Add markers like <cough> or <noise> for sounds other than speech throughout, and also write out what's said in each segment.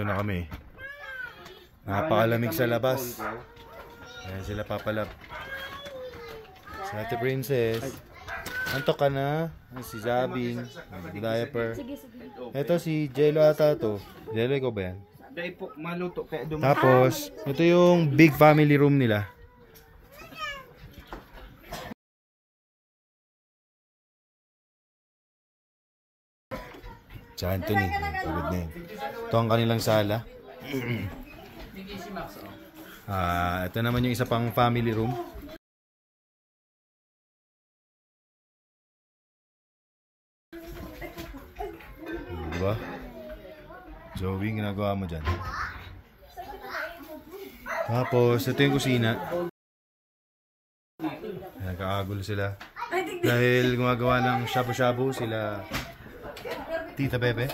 Nandito na kami. Napakalamig sa labas. Ayan sila papalap. Si Ate Princess. Antok ka na? Si Zabing. Diaper. Ito si Jello ata to. Jello, ikaw ba yan? Maluto kaya Tapos, ito yung big family room nila. Si Anthony, pagod na yun. Ito ang kanilang sala. <clears throat> Ah, ito naman yung isa pang family room. Diba? Joey, ginagawa mo dyan. Tapos, ito yung kusina. Nagkakagulo sila. Dahil gumagawa ng shabu-shabu sila Tita Bebe.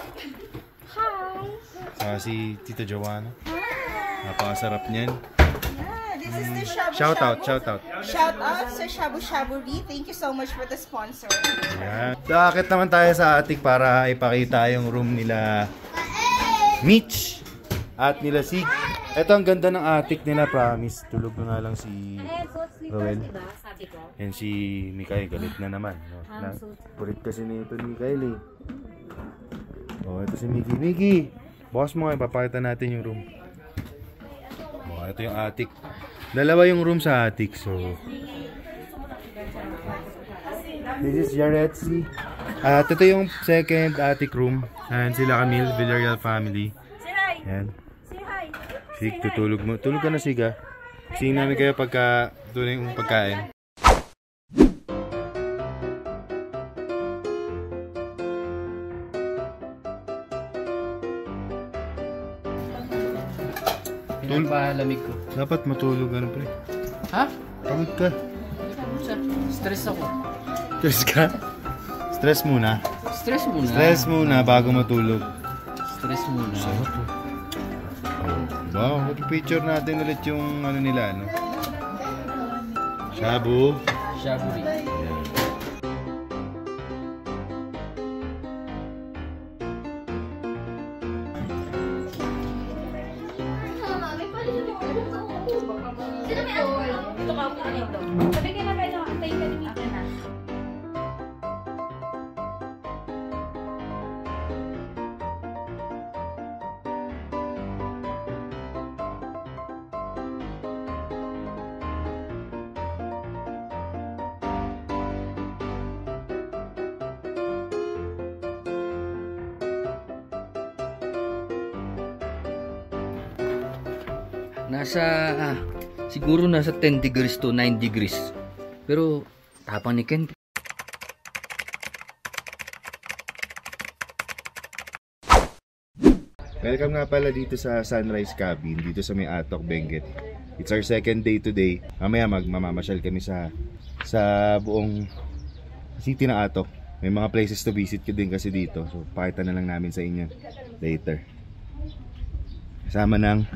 Saka si Tita Joanna. Napakasarap niyan. Yeah, this is the Shabu Shout out, Shabu. shout out. Shout out sa Shabu Shabu Ri. Thank you so much for the sponsor. Yan. Dakit naman tayo sa atik para ipakita yung room nila Mitch at nila Sig. Ito ang ganda ng attic nila, promise. Tulog na nga lang si Roel. Yan si Mikael, galit na naman. No? Na, kulit kasi nito ni Mikael eh. Oh, ito si Miki. Miki! Boss mo, ipapakita natin yung room. Oh, ito yung attic. Dalawa yung room sa attic, so... This is Yaretsi. At ito yung second attic room. Ayan sila Camille, Villarreal family. Ayan. Sig, tutulog mo. Tulog ka na, Siga. Singin namin kayo pagka tulog yung pagkain. Pinapalamig ko. Dapat matulog ano pre. Ha? Pagod ka. Stress ako. Stress ka? Stress muna. Stress muna. Stress muna bago matulog. Stress muna. Wow, picture natin ulit yung ano nila, ano? Shabu. Shaburi. Sino siguro nasa 10 degrees to 9 degrees. Pero, tapang ni Ken. Welcome nga pala dito sa Sunrise Cabin, dito sa may Atok, Benguet. It's our second day today. Mamaya magmamamasyal kami sa sa buong city na Atok. May mga places to visit ko din kasi dito. So, pakita na lang namin sa inyo later. Kasama ng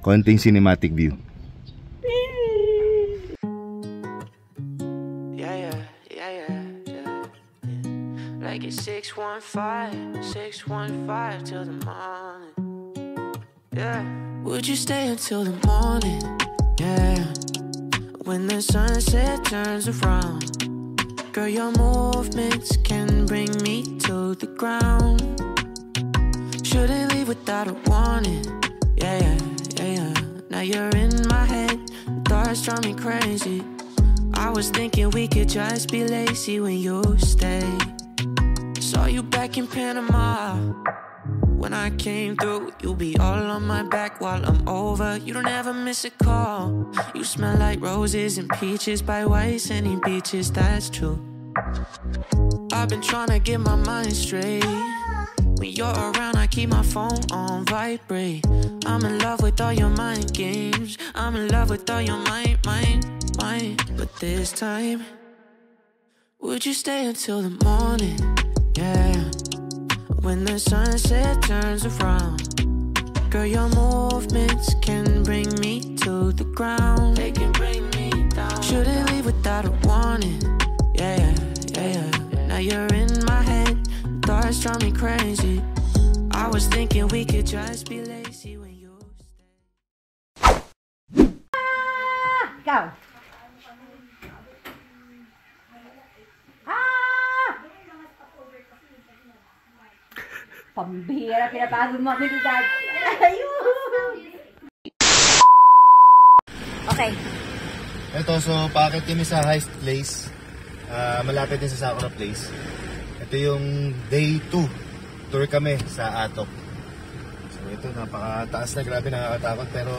konting cinematic view. 615, 615 till the morning. Yeah. Would you stay until the morning? Yeah. When the sunset turns around. Girl, your movements can bring me to the ground. Shouldn't leave without a warning. Yeah, yeah, yeah, yeah. Now you're in my head. Thoughts drive me crazy. I was thinking we could just be lazy when you stayed. You back in Panama. When I came through, you'll be all on my back while I'm over. You don't ever miss a call. You smell like roses and peaches by white sandy beaches, that's true. I've been trying to get my mind straight. When you're around, I keep my phone on vibrate. I'm in love with all your mind games. I'm in love with all your mind, mind, mind. But this time, would you stay until the morning? Yeah. When the sunset turns around, girl, your movements can bring me to the ground. They can bring me down. Shouldn't leave without a warning. Yeah, yeah, yeah. yeah. Now you're in my head. Thoughts drive me crazy. I was thinking we could just be lazy when you stay. Ah, go. Pambihira, pinapagod mo kami ni Dad. Ayun! Okay. Ito, so paakit kami sa Heist Place. Ah, malapit din sa Sakura Place. Ito yung day 2. Tour kami sa Atok. So ito, napakataas na. Grabe, nakakatakot. Pero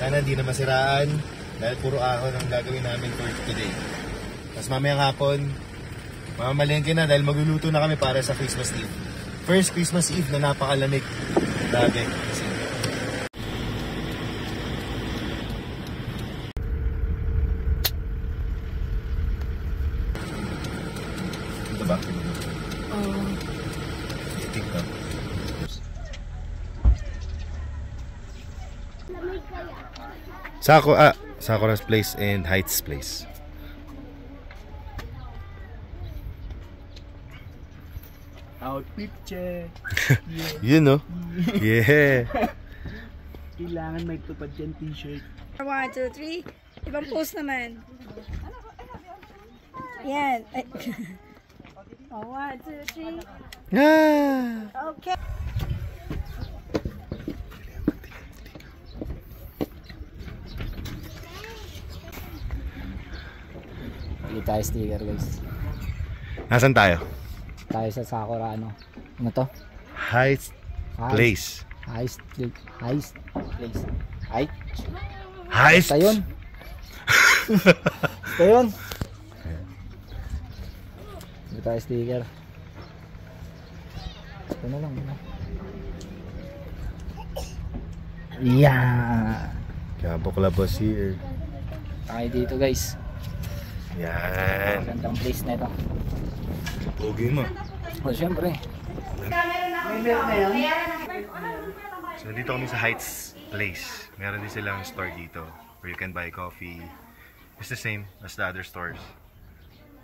sana hindi na masiraan. Dahil puro ahon ang gagawin namin for today. Tapos mamayang hapon, mamamalengke na dahil magluluto na kami para sa Christmas Eve. First Christmas Eve na napakalamig. Grabe. Ito ba? Oo. TikTok. Sako, ah, Sakura's Place and Heights Place. Outfit check. Yun, no? Yeah. Kailangan may tupad yan t-shirt. One, two, three. Ibang post naman. Yan. Ay. <laughs> oh, one, two, three. Ah! Okay. Hindi tayo sticker guys. Nasaan tayo? Tayo sa Sakura ano. Ano to? Heights Place. Heist place. Heist place. Ay, Heist! basta yun. basta yun. Hindi tayo sticker. Ito na lang. Ano? Yeah. Kaya bukla boss here. Tayo dito guys. Yan. Gandang place na ito. Pogi mo. O syempre. So, dito kami sa Heights Place. Meron din silang store dito where you can buy coffee. It's the same as the other stores.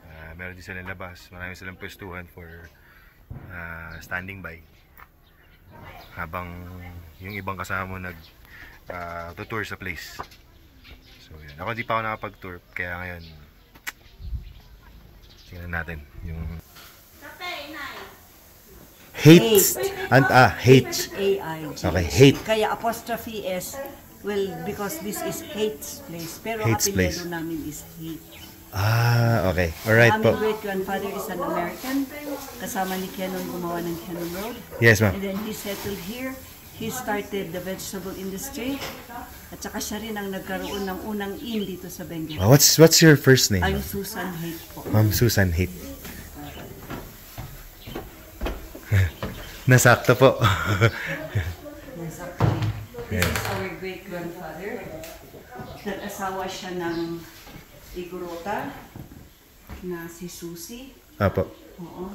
Uh, meron din silang labas. Marami silang pwestuhan for uh, standing by. Habang yung ibang kasama mo nag uh, tour sa place. So, yun. Ako di pa ako nakapag-tour. Kaya ngayon, tingnan natin yung Hates. And, ah, hate. A-I-G. Okay, hate. Kaya apostrophe S, well, because this is hate's place. Pero Hate's apelyido place. namin is hate. Ah, okay. Alright Aming po. great-grandfather is an American. Kasama ni Kenon gumawa ng Kenon Road. Yes, ma'am. And then he settled here. He started the vegetable industry. At saka siya rin ang nagkaroon ng unang inn dito sa Benguet. Ah, What's what's your first name? I'm Susan Hate po. Ma'am Susan Hate. Nasakto po. Exactly. This is our great-grandfather. Nag-asawa siya ng Igorota na si Susie. Apo. Oo.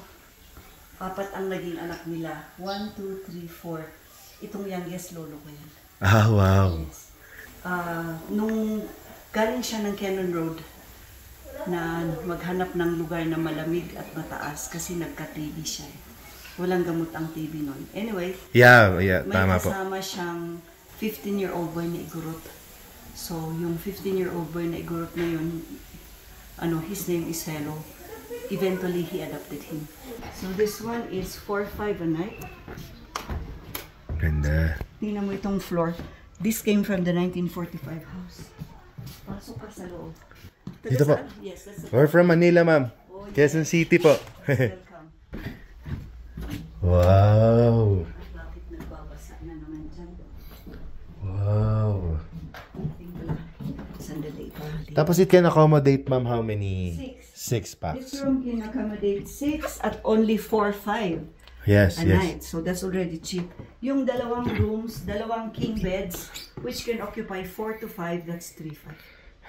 Apat ang naging anak nila. One, two, three, four. Itong youngest lolo ko yan. Ah, wow. Ah, nung galing siya ng Cannon Road na maghanap ng lugar na malamig at mataas kasi nagka-TB siya. eh. Walang gamot ang TB noon. Anyway, Yeah, yeah, may tama po. kasama siyang 15-year-old boy na Igorot. So, yung 15-year-old boy na Igorot na yun, ano, his name is Hello. Eventually, he adopted him. So, this one is 4-5 a night. Ganda. Tingnan mo itong floor. This came from the 1945 house. Pasok ka sa loob. Dito po. Yes, that's We're from Manila, ma'am. Oh, yes. Quezon City po. <laughs> Wow. Wow. Tapos it can accommodate, ma'am, how many? Six. Six This packs. room can accommodate six at only four, five. Yes, a yes. night. So that's already cheap. Yung dalawang rooms, dalawang king beds, which can occupy 4 to 5, that's 3-5.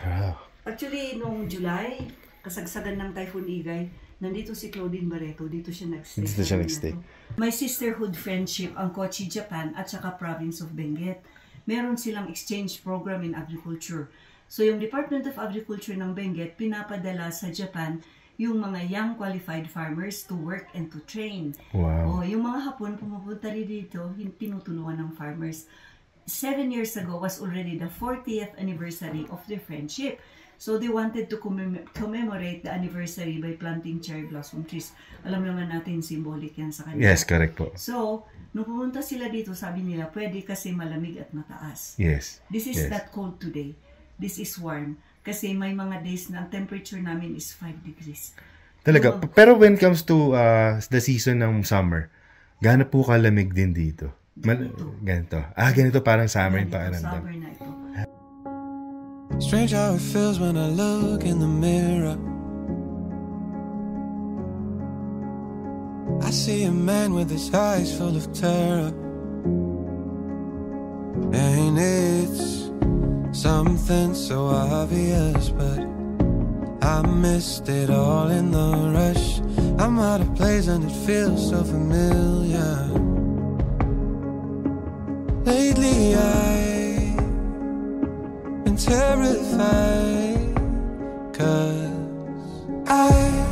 Wow. Actually, noong July, kasagsagan ng Typhoon Igay, nandito si Claudine Barreto, dito siya nagstay. Dito siya nagstay. May sisterhood friendship ang Kochi, Japan at saka province of Benguet. Meron silang exchange program in agriculture. So yung Department of Agriculture ng Benguet, pinapadala sa Japan yung mga young qualified farmers to work and to train. Wow. Oh, yung mga hapon pumupunta rin dito, tinutulungan ng farmers. seven years ago was already the 40th anniversary of their friendship. So they wanted to commem- commemorate the anniversary by planting cherry blossom trees. Alam naman natin, symbolic yan sa kanila. Yes, correct po. So, nung pumunta sila dito, sabi nila, pwede kasi malamig at mataas. Yes. This is Yes. not cold today. This is warm. Kasi may mga days na ang temperature namin is 5 degrees. Talaga. So, Pero when it comes to uh, the season ng summer, gaano po kalamig din dito? Mal- ganito. Ah, ganito parang summer yung ganito, pakiramdam. summer na. Strange how it feels when I look in the mirror. I see a man with his eyes full of terror. And it's something so obvious, but I missed it all in the rush. I'm out of place and it feels so familiar. Lately, been terrified. Cause I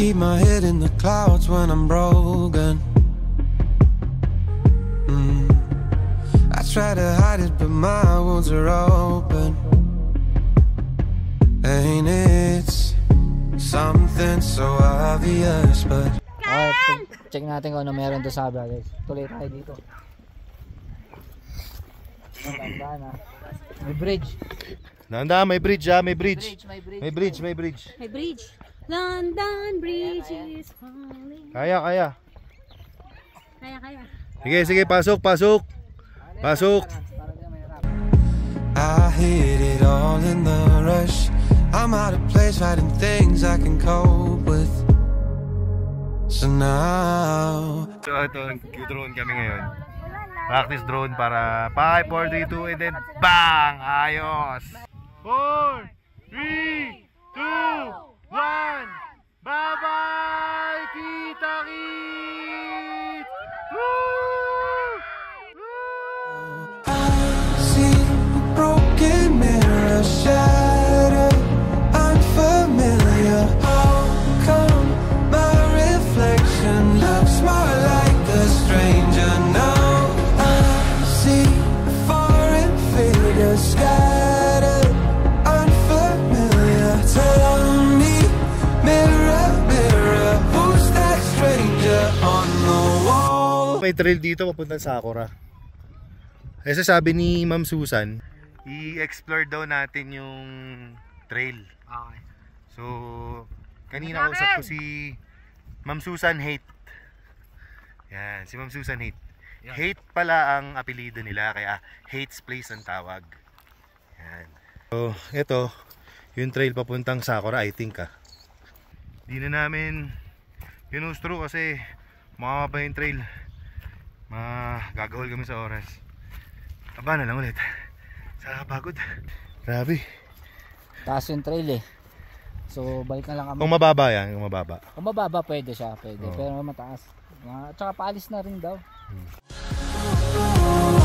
keep my head in the clouds when I'm broken. Mm. I try to hide it, but my wounds are open. Ain't it something so obvious, but Okay, check natin kung ano meron doon sa kabila guys. Tuloy tayo dito. Tandaan na. May bridge. Nanda, may bridge ah, may bridge. may bridge. May bridge, may bridge. May bridge. London Bridge is falling. Kaya, kaya. Kaya, kaya. Sige, sige, pasok, pasok. Pasok. I hit it all in the rush. I'm out of place, fighting things I can cope with. So now So ito, nag-drone kami ngayon. Practice drone para 5, 4, 3, 2, and then BANG! Ayos! 4, 3, 2, 1, Bye-bye! Kita! Woo! May trail dito papunta sa Sakura. Kasi sabi ni Ma'am Susan, i-explore daw natin yung trail. Okay. So, kanina kausap ko si Ma'am Susan Hate. Yan, si Ma'am Susan Hate. Hate pala ang apelido nila, kaya Hate's Place ang tawag. Yan. So, ito, yung trail papuntang Sakura, I think ah. Di na namin pinustro kasi makama pa yung trail. Magagahol kami sa oras. Aba na lang ulit. Sa pagod. Grabe. Taas yung trail eh. So, balik na lang kami. Kung mababa yan, kung mababa. Kung mababa, pwede siya. Pwede. Oo. Pero mataas. Tsaka paalis na rin daw. Cause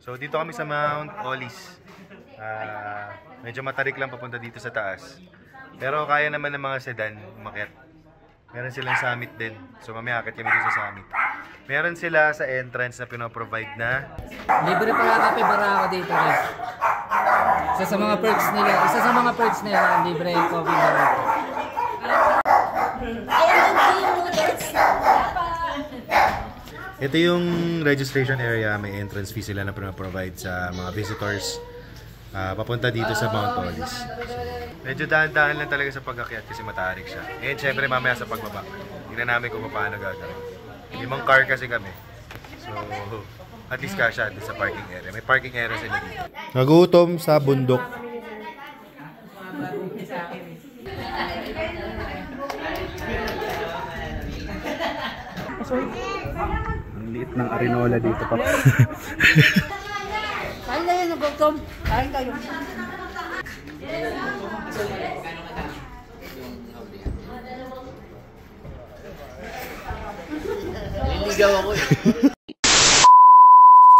So dito kami sa Mount Olis. Ah, medyo matarik lang papunta dito sa taas. Pero kaya naman ng mga sedan umakyat. Meron silang summit din. So mamaya akit kami dito sa summit. Meron sila sa entrance na pinoprovide na Libre pala kape barako dito guys. Isa sa mga perks nila, isa sa mga perks nila, libre coffee barako. Ito yung registration area, may entrance fee sila na provide sa mga visitors ah, papunta dito sa Mount Olis. Medyo dahan-dahan lang talaga sa pag-akyat kasi matarik siya. And syempre mamaya sa pagbaba. Tingnan namin kung paano gagawin. Limang car kasi kami. So, at least kasha sa parking area. May parking area sila dito. Nagutom sa bundok. Liit ng arenola dito pa. <laughs> Kain kayo, nagutom. Kain kayo. Nililigaw ako eh. <laughs>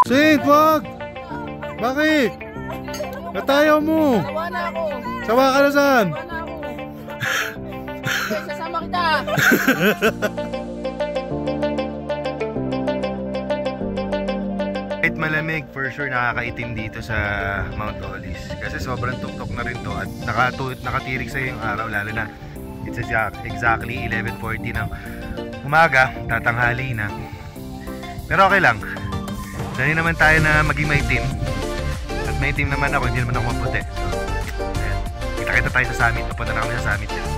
Sid, wag! Bakit? Natayaw mo! Sawa na ako. Sawa ka na saan? Sawa na ako. Sasama kita. <laughs> malamig, for sure nakakaitim dito sa Mount Olis. Kasi sobrang tuktok na rin to at nakatu nakatirik sa yung araw lalo na. It's exact, exactly 11.40 ng umaga, tatanghali na. Pero okay lang. Sanay naman tayo na maging maitim. At maitim naman ako, hindi naman ako maputi. So. Kita-kita tayo sa summit. Papunta na kami sa summit.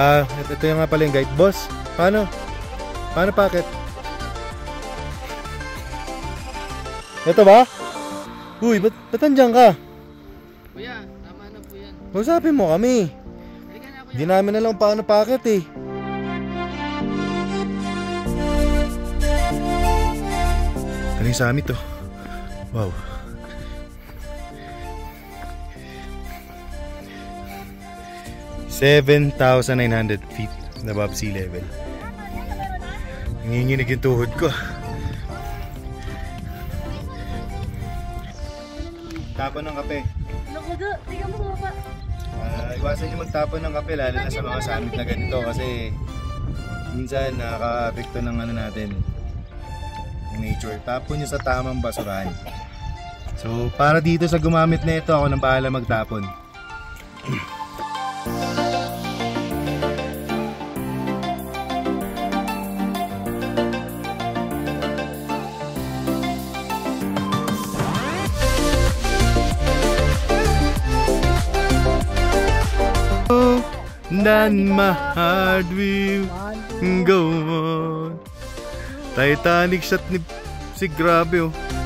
Ah, ito, ito yung nga pala yung guide. Boss, paano? Paano packet? Ito ba? Uy, ba't, ba't nandiyan ka? Kuya, tama na po yan. Kausapin mo kami. Hindi namin alam paano packet eh. Ano yung summit to? Wow. Seven thousand nine hundred feet above sea level. Nanginginig yung tuhod ko. Tapon ng kape. Naku, do. Tingnan mo pa. Ah, iwasan nyo magtapon ng kape lalo na sa mga summit na ganito kasi minsan nakaka-apekto ng ano natin nature. Tapon nyo sa tamang basurahan. So para dito sa gumamit na ito ako nang bahala magtapon. Then my heart will go on. Titanic shot ni si grabe oh.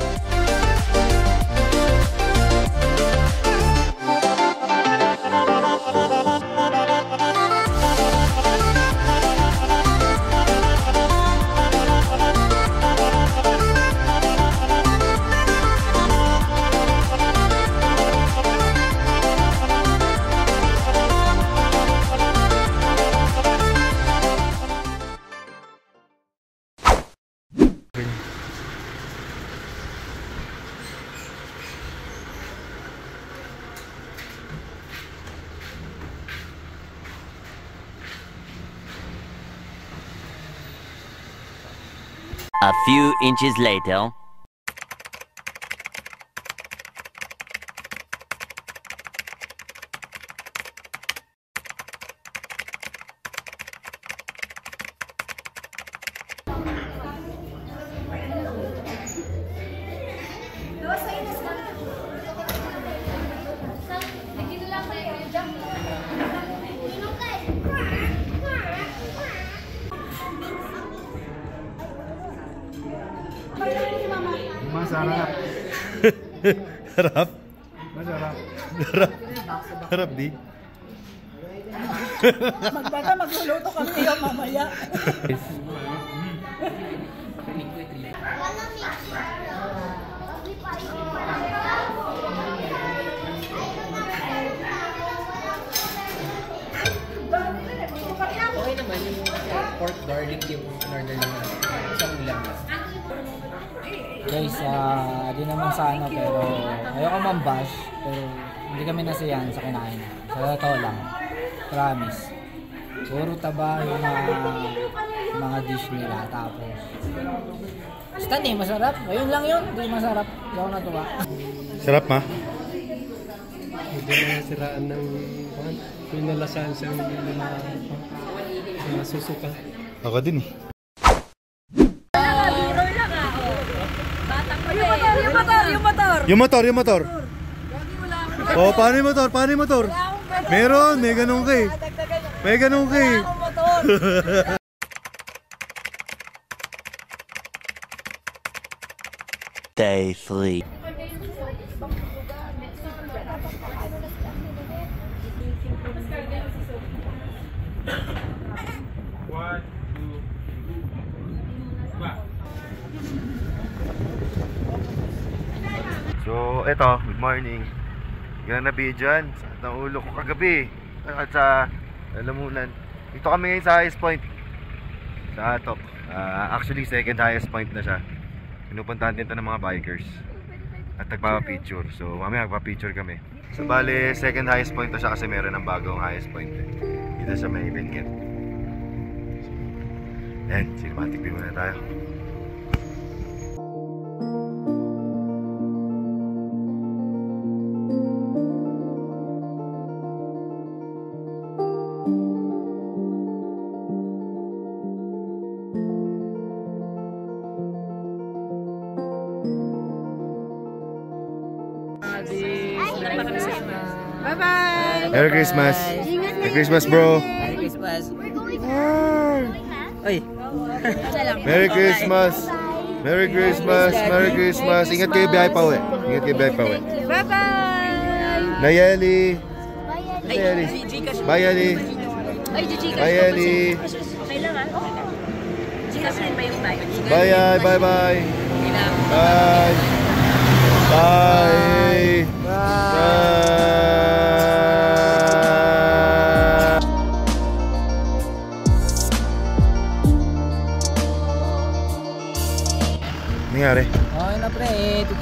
Inches later. Masarap. Harap. <laughs> Masarap. Harap. Harap di. Magbata, magluluto kami yung mamaya. Okay naman yung pork garlic yung order naman. Isang ulam lang. Guys, ah, di naman sa ano pero ayoko mambash pero hindi kami nasiyahan sa kinain. Sa totoo lang. Promise. Puro taba yung mga, mga dish nila tapos Basta di masarap. Ayun lang yun. Di masarap. Hindi ako natuwa. Sarap ma. Hindi na siraan ng kuhan. Pinalasahan siyang mga, mga susuka. Ako din eh. Yung motor, yung motor! Yung motor, yung motor. Oh, paano yung motor? Paano yung motor? Meron, may ganun kay. May ganun kay. Day 3. So, eto, good morning. Ganang na dyan. Sa ng ulo ko kagabi. At sa lalamunan. Dito kami ngayon sa highest point. Sa Atok. Ah, actually, second highest point na siya. Pinupuntahan din to ng mga bikers. At nagpapapicture. So, mamaya magpapicture kami. So, bale, second highest point na siya kasi meron ng bagong highest point. Eh. Dito sa may Benguet. Yan, cinematic view muna tayo. Merry Christmas! Merry Christmas, bro! Merry Christmas. Merry Christmas! Merry Christmas! Merry Christmas! Ingat kayo biyahe pa uwi. Ingat kayo biyahe pa uwi. Bye-bye! Nayeli! Nayeli! Bye, Gcash. Bye, Yeli! Okay lang ah. Gcash rin ba yung? Bye, Yay! Bye, bye! Bye! Bye! Bye!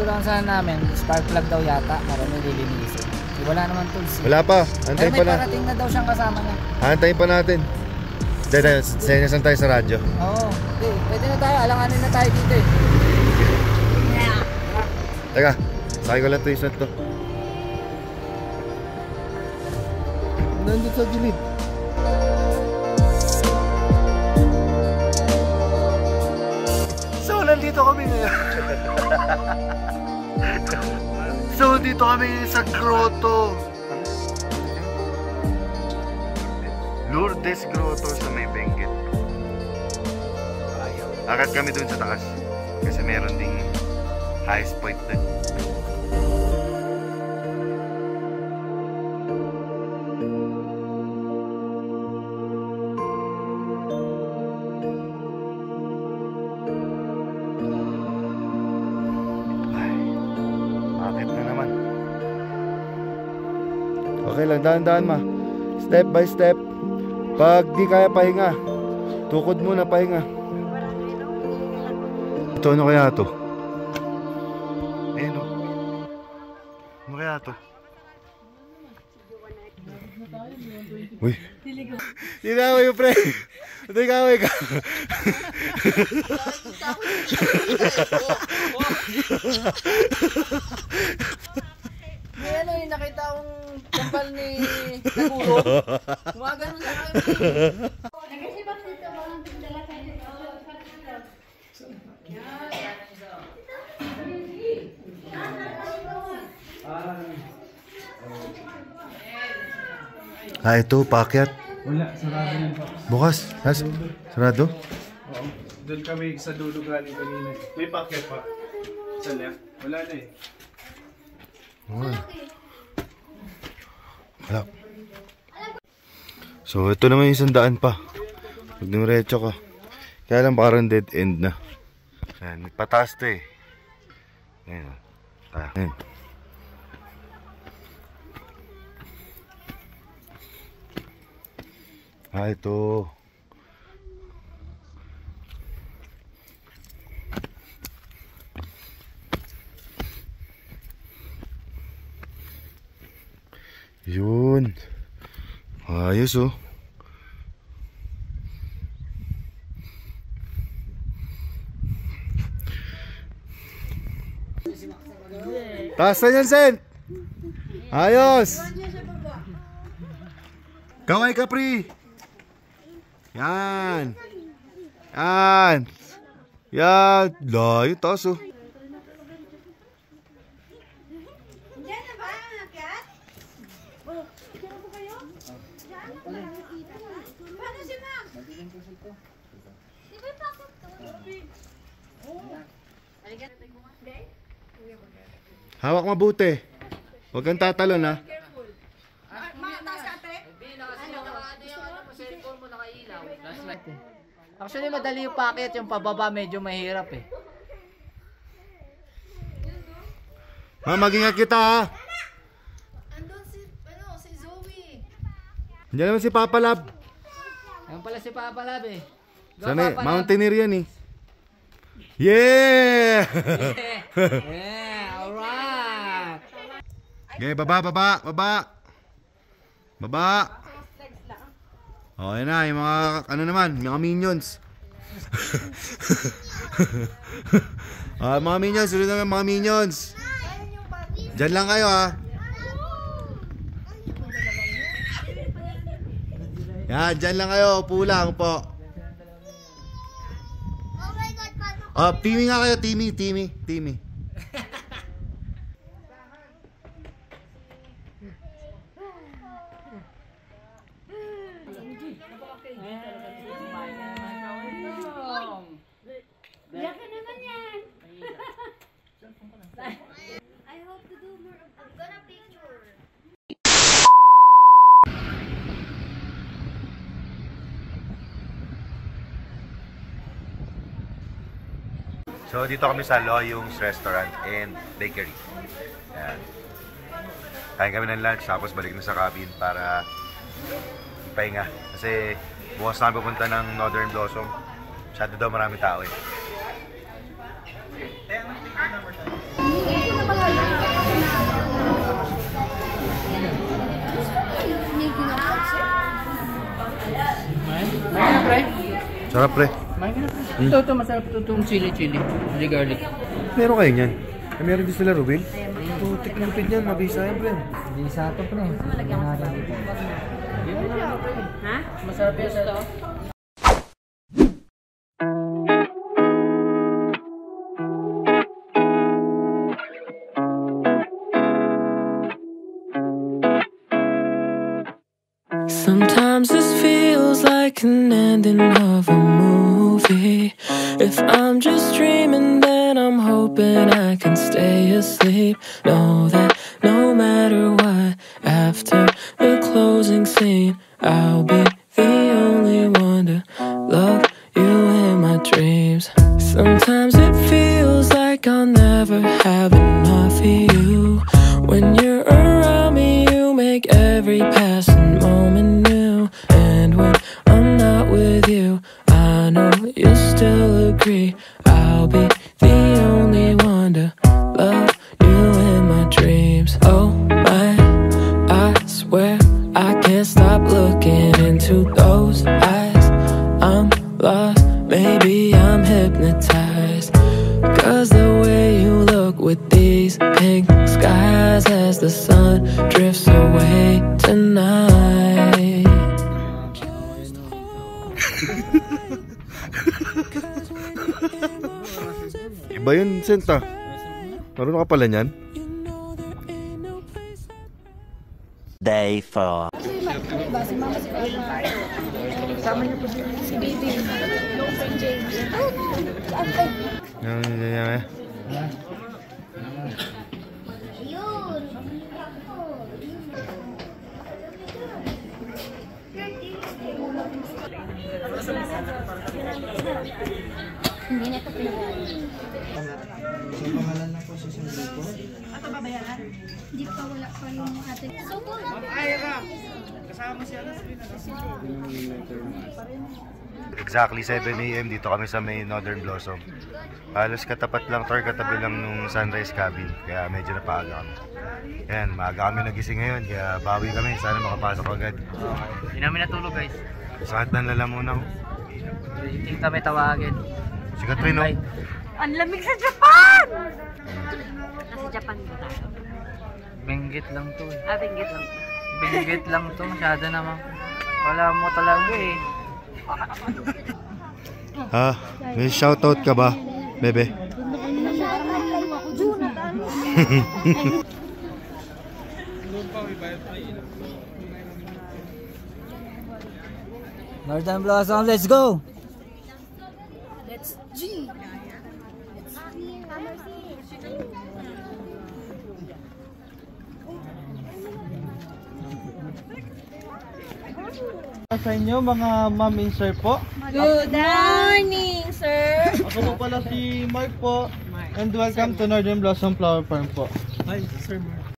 Eh, tutulungan sana namin. Spark plug daw yata. Marami lilinisin. Eh, wala naman tools. eh. Wala pa. Pero may pa na. parating na daw siyang kasama niya. Antayin pa natin. Dahil tayo, senyasan tayo sa radyo. Oo. Okay, pwede na tayo. Alanganin na tayo dito eh. Teka, sakay ko lang ito isa to. Nandito sa gilid. So, dito kami sa grotto. Lourdes Grotto sa may Benguet. Akad kami dun sa taas. Kasi meron ding highest point dun. Dahan-dahan ma. Step by step. Pag di kaya pahinga, tukod muna pahinga. Ito ano kaya to? Ayun o. Ano kaya to? Uy. Tinaway mo, pre. Tinaway ka. May ano yung nakita akong kampal ni Naguro. Gumagano sa akin. Ah, ito, paakyat. Wala, sarado pa. Bukas. Nas, sarado? Oo. Doon kami sa dulo galing kanina. May packet pa. Sa left. Wala na eh. Oh. Wala. So, ito naman yung sandaan pa. Pag dumiretso ka. Kaya lang parang dead end na. Ayan, may pataas to eh. Ayan. oh. Ah, ayan. Ah, ito. Yun. Ayos oh. Taas na yan, Sen! Ayos! Kaway Capri! Yan! Yan! Yan! Layo, taas oh. Diyan na ba ang akyat? Paano si Max? Di ba takot to? Hawak mabuti. Huwag kang tatalon ha. Actually, madali yung packet. Yung pababa medyo mahirap eh. Ma, mag-ingat kita ha. Andun si, ano, si Zoe. Diyan naman si Papa Lab. Ayun pala si Papa Lab eh. Go, Sana eh, Papa Lab. mountaineer yan eh. Yeah! <laughs> Yeah, alright. <laughs> Okay, baba, baba, baba. Baba. Okay na, yung mga, ano naman, mga minions. <laughs> ah, mga minions, sunod naman mga minions. Diyan lang kayo ha. Yan, dyan lang kayo. Upo lang po. Oh, Timmy nga kayo. Timmy, Timmy, Timmy. Iyak ka naman yan. I hope to do more of I'm gonna picture. So, dito kami sa Loyung's Restaurant and Bakery. Ayan. Kain kami ng lunch, tapos balik na sa cabin para pahinga. Kasi bukas na pupunta ng Northern Blossom. Masyado daw marami tao eh. May na, pre. Sarap pre. Na. Ito, ito, masarap ito itong chili-chili. Chili garlic. Meron kayo niyan? Ay, meron din sila, Rubil? Putik ng pin yan, mabisa yan, pre. Hindi sa ito pre. Lagyan natin dito. Ha? Masarap yung ito. Asleep. Know that no I'm hypnotized. Cause the way you look with these pink skies as the sun drifts away tonight. Iba yun, Senta. Marunong ka pala niyan? Day 4. Yan, yan, Jangan-jangan ya. Hindi na ito So, pangalan lang po Kasama siya na sa Exactly 7 a.m. dito kami sa may Northern Blossom. Halos katapat lang, tor katabi lang nung sunrise cabin. Kaya medyo napaaga kami. Ayan, maaga kami nagising ngayon. Kaya bawi kami. Sana makapasok agad. Hindi namin natulog guys. Sakit ng lalamunan ko. Hindi kami tawagin. Si Katrino. Ang lamig sa Japan! Nasa Japan ba tayo? Benggit lang to eh. Ah, binggit lang. Benggit lang to. Masyado naman. Wala mo talaga eh. Ha? May shoutout ka ba, bebe? Northern Blossom, let's go! Sa inyo mga ma'am and sir po. Good morning, sir! Ako po pala si Mark po. And welcome to Northern Blossom Flower Farm po. Hi, Sir Mark.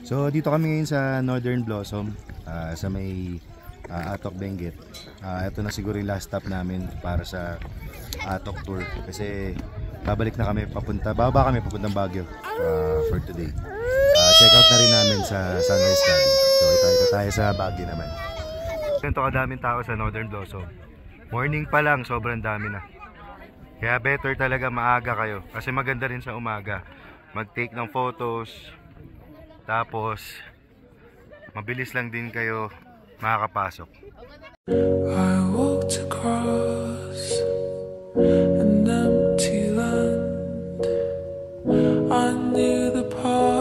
So dito kami ngayon sa Northern Blossom ah, sa may ah, Atok Benguet. Ah, ito na siguro yung last stop namin para sa Atok tour kasi babalik na kami papunta baba kami papuntang Baguio ah, for today. Ah, check out na rin namin sa Sunrise Cabin. So ito, ito tayo sa Baguio naman. Ganito kadaming tao sa Northern Blossom. Morning pa lang, sobrang dami na. Kaya better talaga maaga kayo kasi maganda rin sa umaga. Mag-take ng photos, tapos, mabilis lang din kayo makakapasok. I walked across an empty land. I knew the pathway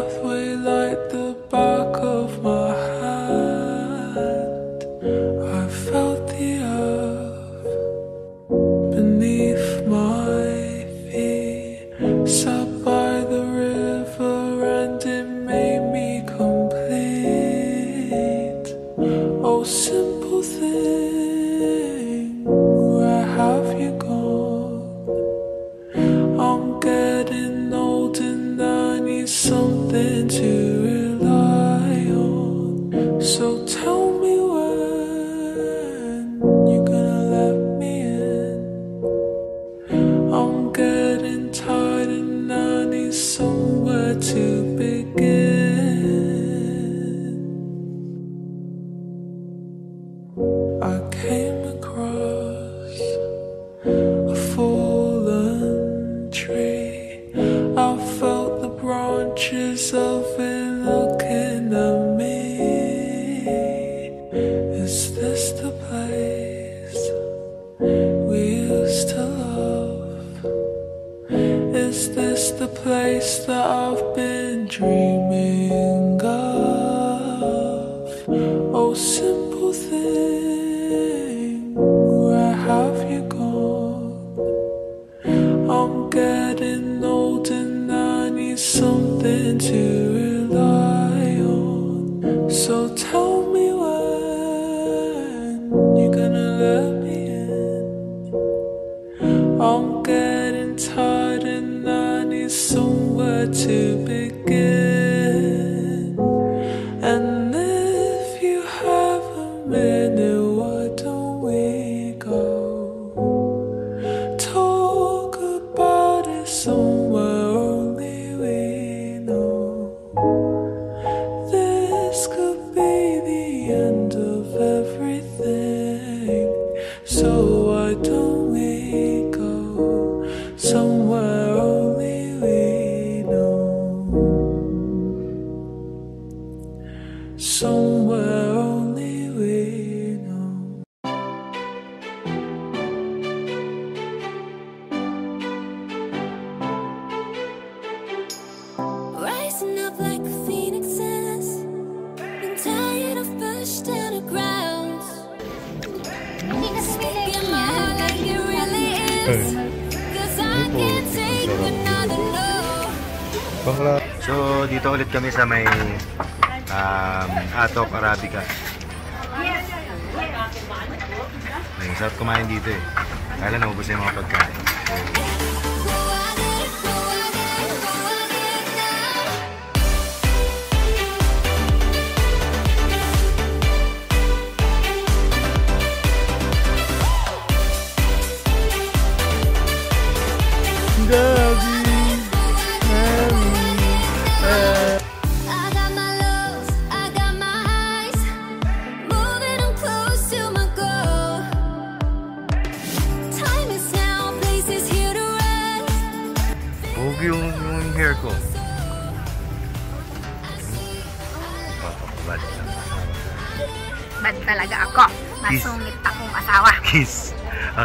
kami sa may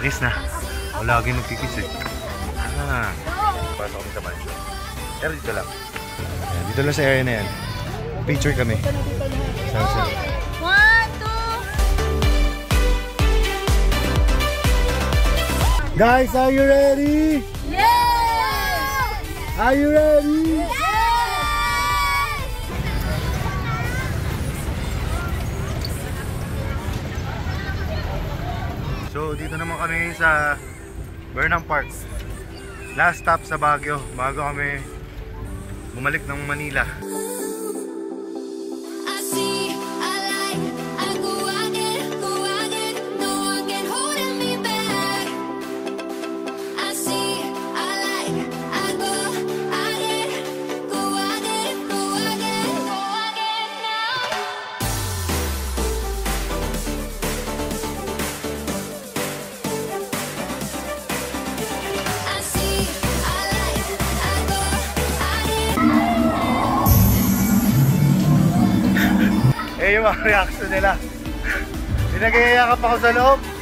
kiss na. Wala lagi nagkikiss eh. Ah. Pasok kami sa mansion. Pero dito lang. Ayan, dito lang sa area na yan. Picture kami. Sunset. One, two. Guys, are you ready? Yes! Are you ready? So, dito naman kami sa Burnham Park. Last stop sa Baguio bago kami bumalik ng Manila. Mga reaction nila. Pinagayayakap ako sa loob.